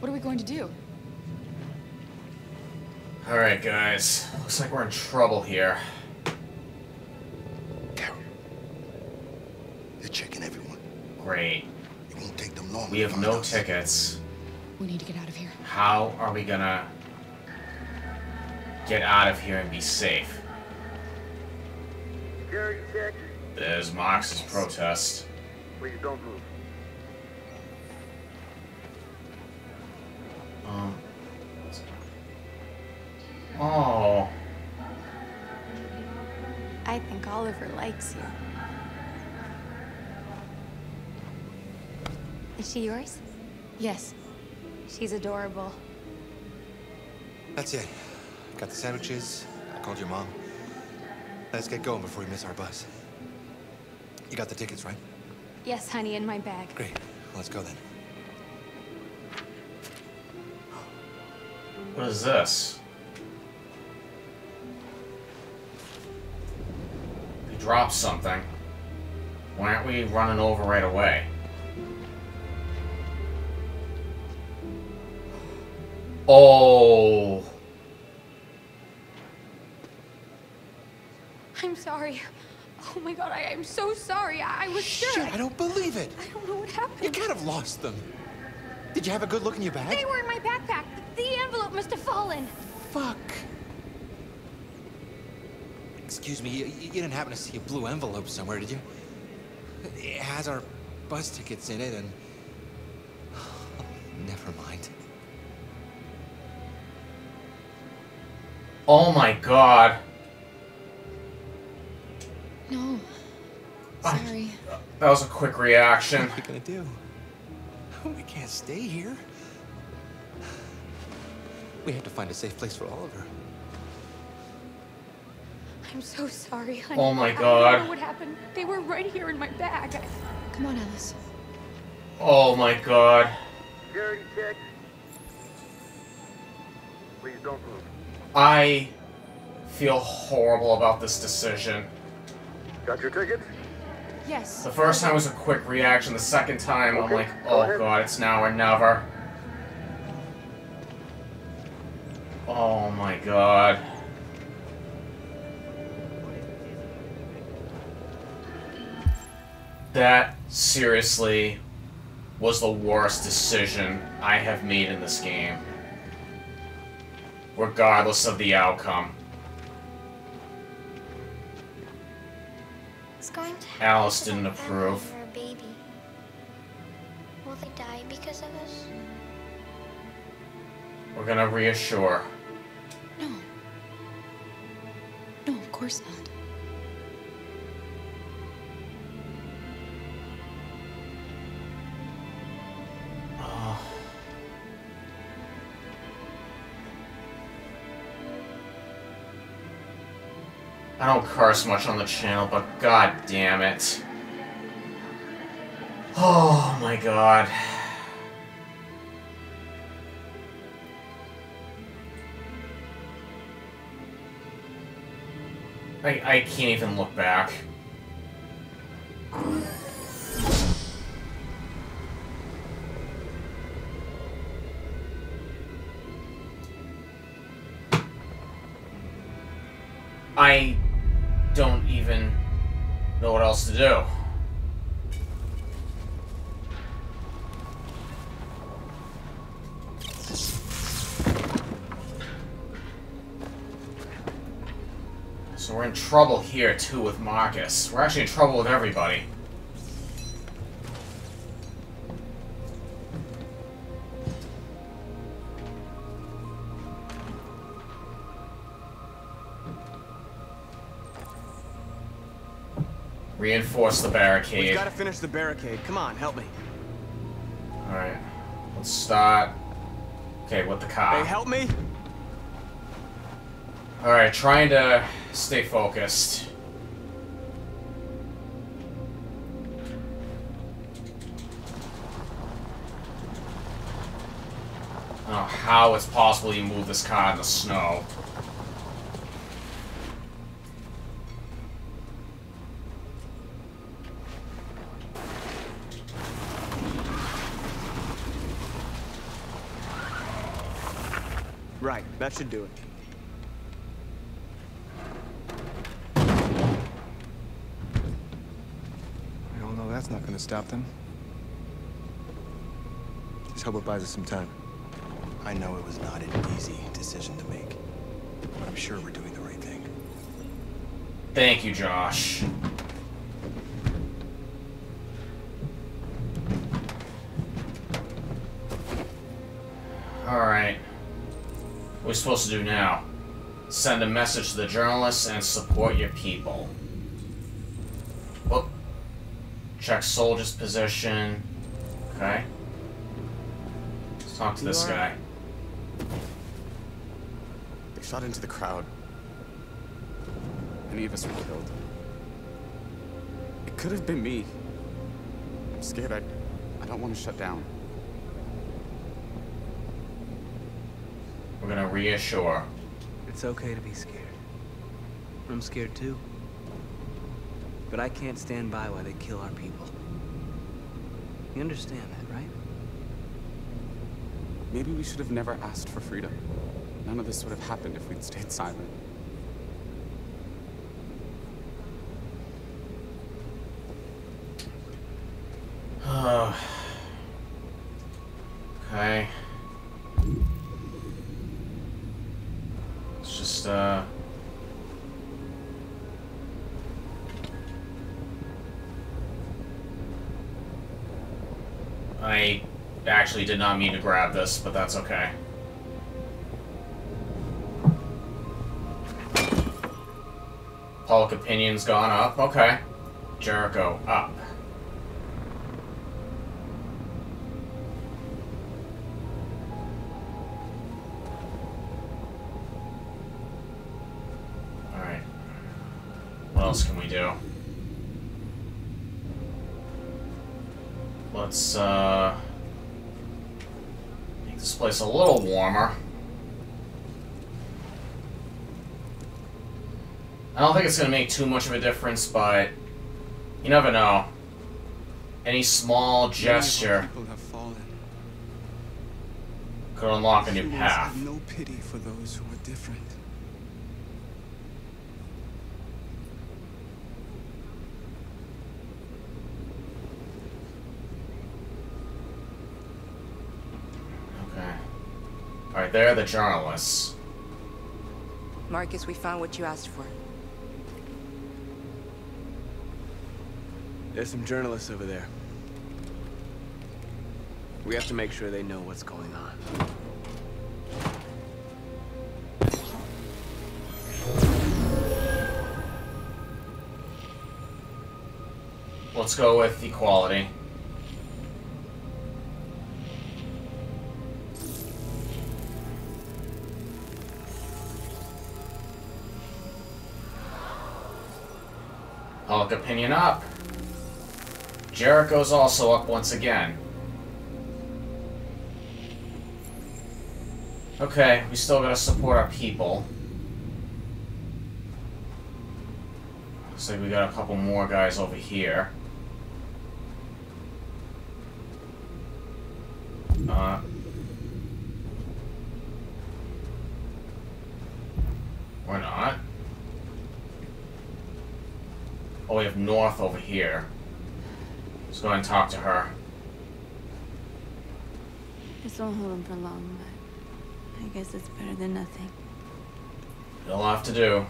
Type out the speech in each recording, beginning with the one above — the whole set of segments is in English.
What are we going to do? Alright, guys. Looks like we're in trouble here. Kara. They're checking everyone. Great. It won't take them long. We have no us. tickets. We need to get out of here. How are we gonna get out of here and be safe? Security check. There's Marx's protest. Please don't move. Oh. I think Oliver likes you. Is she yours? Yes. She's adorable. That's it. Got the sandwiches. I called your mom. Let's get going before we miss our bus. You got the tickets, right? Yes, honey, in my bag. Great. Let's go then. What is this? We dropped something. Why aren't we running over right away? Oh. I'm sorry. Oh my god, I, I'm so sorry. I, I was sure. Shit, I don't believe it. I don't know what happened. You happened. can't have lost them. Did you have a good look in your bag? They were in my backpack. The envelope must have fallen. Fuck. Excuse me, you, you didn't happen to see a blue envelope somewhere, did you? It has our bus tickets in it and... Never mind. Oh my god. No. I- Sorry. That was a quick reaction. What are we gonna do? We can't stay here. We have to find a safe place for Oliver. I'm so sorry, honey. Oh my I- I God. don't know what happened. They were right here in my bag. I- Come on, Alice. Oh my god. Security check. Please don't move. I feel horrible about this decision. Got your ticket? Yes. The first time was a quick reaction, the second time I'm like, oh ahead. god, it's now or never. Oh my god. That seriously was the worst decision I have made in this game. Regardless of the outcome. It's going to Alice didn't approve. for a baby. Will they die because of us? We're gonna reassure. No. No, of course not. I don't curse much on the channel, but god damn it. Oh my god. I, I can't even look back. Know what else to do. So we're in trouble here too with Markus. We're actually in trouble with everybody. Reinforce the barricade. We've got to finish the barricade. Come on, help me. Alright. Let's start. Okay, with the car. Hey, help me. Alright, trying to stay focused. I don't know how it's possible you move this car in the snow. That should do it. We all know that's not gonna stop them. Just hope it buys us some time. I know it was not an easy decision to make, but I'm sure we're doing the right thing. Thank you, Josh. What are we supposed to do now? Send a message to the journalists and support your people. Oh. Check soldier's position. Okay. Let's talk to You this all guy. They shot into the crowd. Many of us were killed. It could have been me. I'm scared. I, I don't want to shut down. We're gonna reassure. It's okay to be scared. I'm scared too. But I can't stand by while they kill our people. You understand that, right? Maybe we should have never asked for freedom. None of this would have happened if we'd stayed silent. okay. Uh... I actually did not mean to grab this, but that's okay. Public opinion's gone up. Okay. Jericho up. Do? Let's, uh... Make this place a little warmer. I don't think it's gonna make too much of a difference, but... You never know. Any small gesture could unlock a new path. no pity for those who are different. Okay. Alright, there are the journalists. Markus, we found what you asked for. There's some journalists over there. We have to make sure they know what's going on. Let's go with equality. Public opinion up. Jericho's also up once again. Okay, we still gotta support our people. Looks like we got a couple more guys over here. Uh. Or not. Oh, we have North over here. Let's go and talk to her. This won't hold him for long, but I guess it's better than nothing. It'll have to do.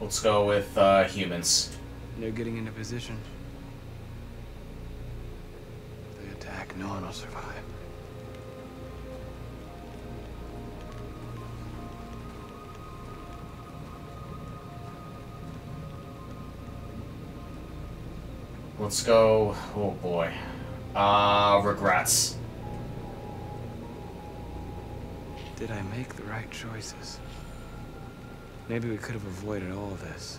Let's go with uh, humans. They're getting into position. If they attack, no one will survive. Let's go. Oh boy. Uh, regrets. Did I make the right choices? Maybe we could have avoided all of this.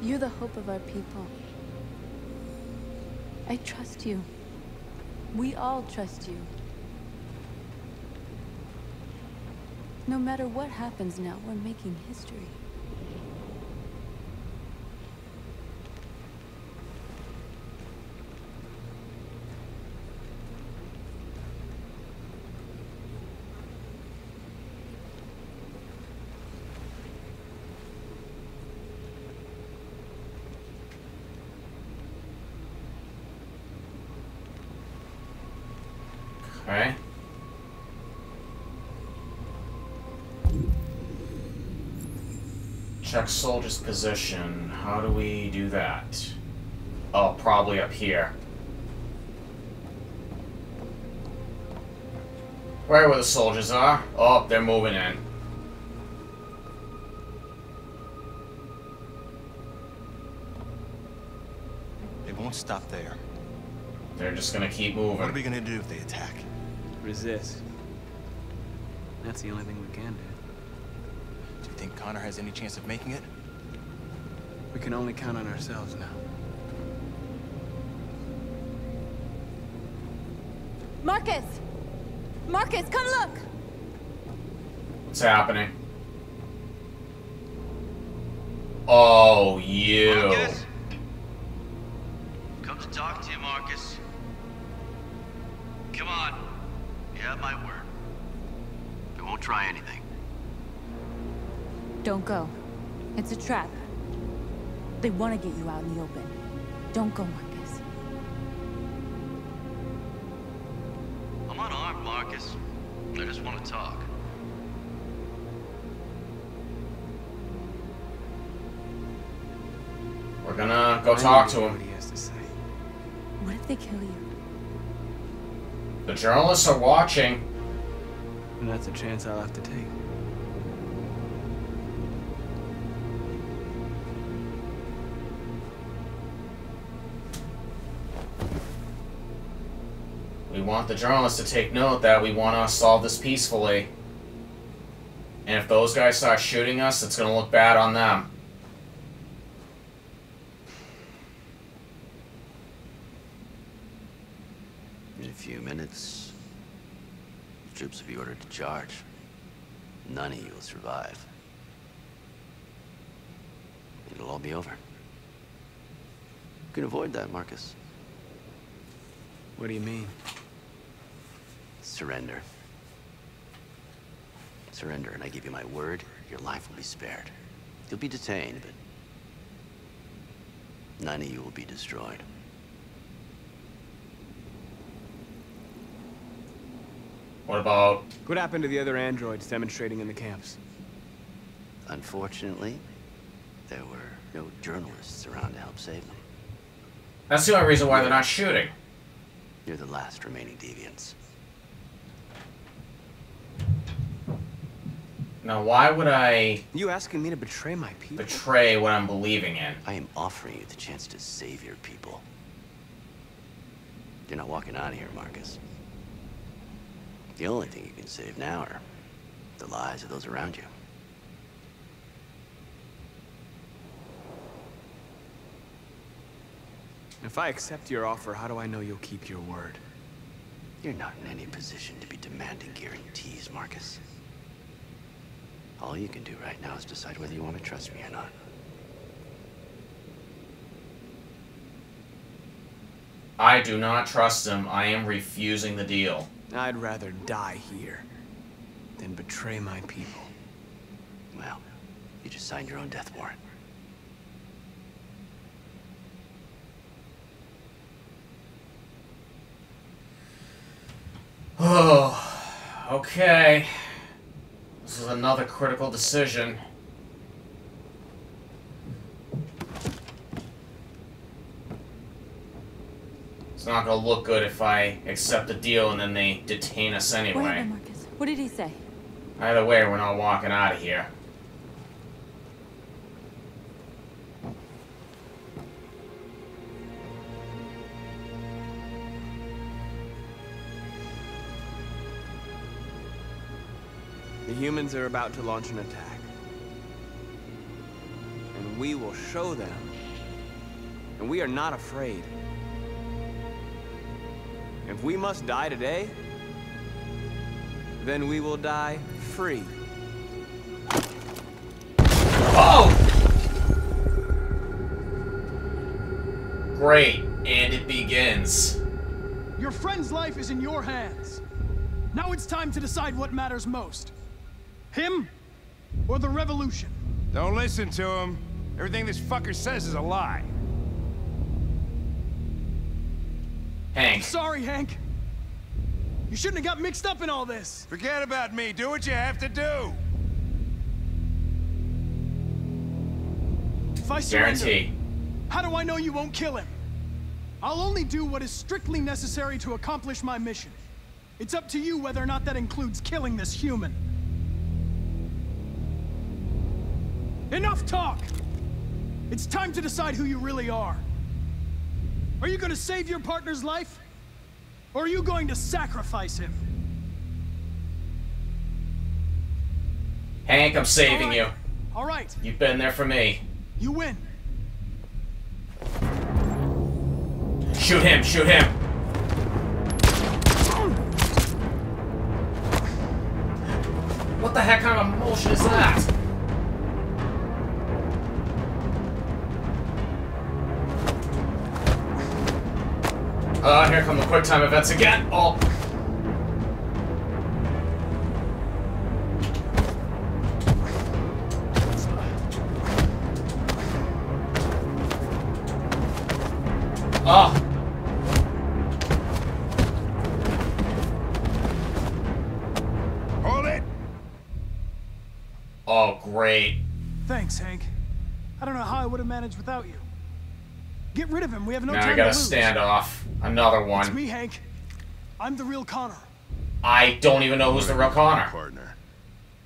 You're the hope of our people. I trust you. We all trust you. No matter what happens now, we're making history. Okay. Check soldier's position. How do we do that? Oh, probably up here. Right where the soldiers are. Oh, they're moving in. It won't stop there. They're just gonna keep moving. What are we gonna do if they attack? Resist. That's the only thing we can do. Do you think Connor has any chance of making it? We can only count on ourselves now. Markus! Markus, come look! What's happening? Oh, you. Markus? Come to talk to you, Markus. Come on. You have my word. I won't try anything. Don't go. It's a trap. They want to get you out in the open. Don't go, Markus. I'm unarmed, Markus. I just want to talk. We're gonna go I talk to him. What he has to say. What if they kill you? The journalists are watching. And that's a chance I'll have to take. We want the journalists to take note that we want to solve this peacefully. And if those guys start shooting us, it's gonna look bad on them. In a few minutes, the troops will be ordered to charge. None of you will survive. It'll all be over. You can avoid that, Markus. What do you mean? Surrender. Surrender, and I give you my word, your life will be spared. You'll be detained, but none of you will be destroyed. What about What happened to the other androids demonstrating in the camps? Unfortunately, there were no journalists around to help save them. That's the only reason why they're not shooting. You're the last remaining deviants. Now, why would I You asking me to betray my people? betray what I'm believing in? I am offering you the chance to save your people. You're not walking out of here, Markus. The only thing you can save now are the lives of those around you. If I accept your offer, how do I know you'll keep your word? You're not in any position to be demanding guarantees, Markus. All you can do right now is decide whether you want to trust me or not. I do not trust him. I am refusing the deal. I'd rather die here than betray my people. Well, you just signed your own death warrant. Oh, okay. This is another critical decision. It's not gonna look good if I accept the deal and then they detain us anyway. What anyway. happened, Markus? What did he say? Either way, we're not walking out of here. Humans are about to launch an attack. And we will show them. And we are not afraid. If we must die today, then we will die free. Oh! Great, and it begins. Your friend's life is in your hands. Now it's time to decide what matters most. Him or the revolution? Don't listen to him. Everything this fucker says is a lie. Hank. Sorry, Hank. You shouldn't have got mixed up in all this. Forget about me. Do what you have to do. If I surrender, Guarantee. how do I know you won't kill him? I'll only do what is strictly necessary to accomplish my mission. It's up to you whether or not that includes killing this human. Enough talk! It's time to decide who you really are. Are you gonna save your partner's life? Or are you going to sacrifice him? Hank, I'm saving you. All right, You've been there for me. you win. Shoot him, shoot him. What the heck kind of emotion is that? Uh, here come the quick time events again. Oh. Oh. Hold it. Oh, great. Thanks, Hank. I don't know how I would have managed without you. Get rid of him. We have no now time I to lose. stand off. Another one. It's one. me, Hank. I'm the real Connor. I don't even know who's the real Connor. Partner.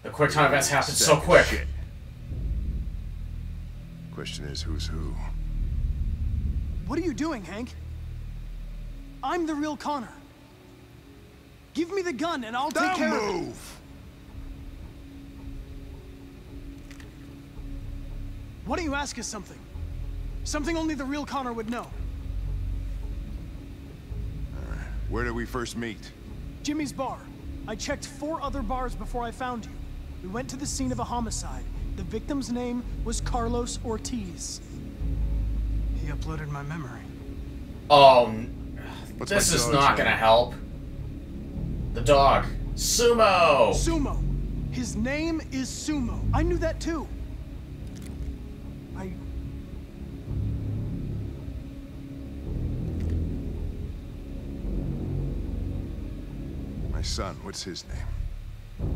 The quick time events happened so quick. shit. Question is, who's who? What are you doing, Hank? I'm the real Connor. Give me the gun and I'll take Don't care of it. move. Why don't you ask us something? Something only the real Connor would know. Where did we first meet? Jimmy's bar. I checked four other bars before I found you. We went to the scene of a homicide. The victim's name was Carlos Ortiz. He uploaded my memory. Oh, What's this is not gonna help. The dog. Sumo! Sumo. His name is Sumo. I knew that too. Son, what's his name?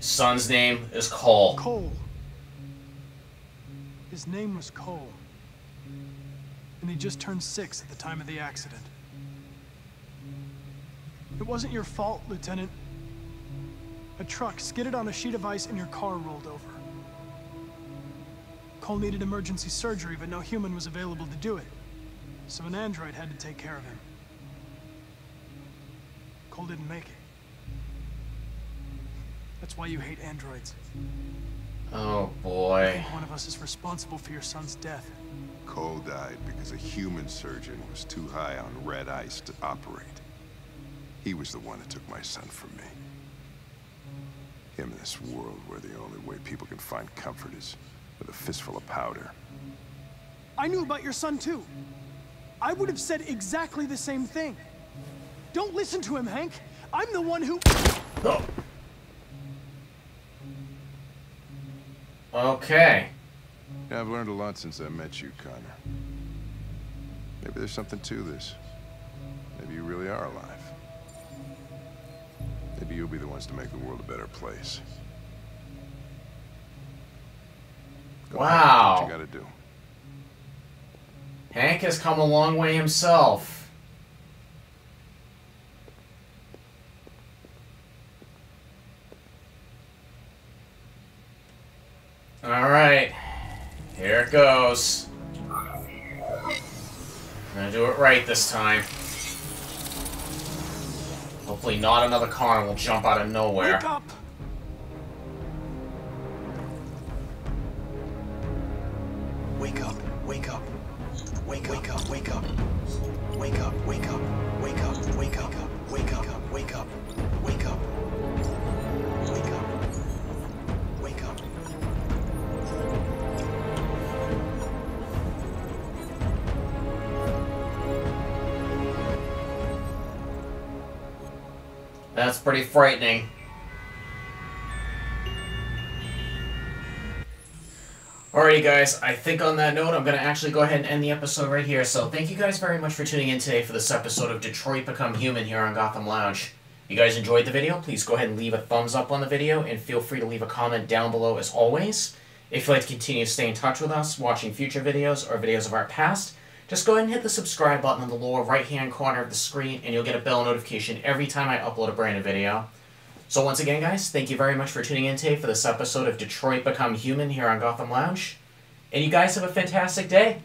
Son's name is Cole. Cole. His name was Cole. And he just turned six at the time of the accident. It wasn't your fault, Lieutenant. A truck skidded on a sheet of ice and your car rolled over. Cole needed emergency surgery, but no human was available to do it. So an android had to take care of him. Cole didn't make it. That's why you hate androids. Oh I boy. think one of us is responsible for your son's death. Cole died because a human surgeon was too high on red ice to operate. He was the one that took my son from me. Him in this world where the only way people can find comfort is with a fistful of powder. I knew about your son too. I would have said exactly the same thing. Don't listen to him, Hank. I'm the one who. Okay. Yeah, I've learned a lot since I met you, Connor. Maybe there's something to this. Maybe you really are alive. Maybe you'll be the ones to make the world a better place. Go ahead, Wow. what you gotta do. Hank has come a long way himself. Alright. Here it goes. I'm gonna do it right this time. Hopefully not another Connor will jump out of nowhere. Wake up! Pretty frightening. Alrighty, guys. I think on that note, I'm going to actually go ahead and end the episode right here. So, thank you guys very much for tuning in today for this episode of Detroit Become Human here on Gotham Lounge. You guys enjoyed the video, please go ahead and leave a thumbs up on the video and feel free to leave a comment down below as always. If you'd like to continue to stay in touch with us, watching future videos or videos of our past, just go ahead and hit the subscribe button in the lower right hand corner of the screen and you'll get a bell notification every time I upload a brand new video. So once again guys, thank you very much for tuning in today for this episode of Detroit Become Human here on Gotham Lounge. And you guys have a fantastic day.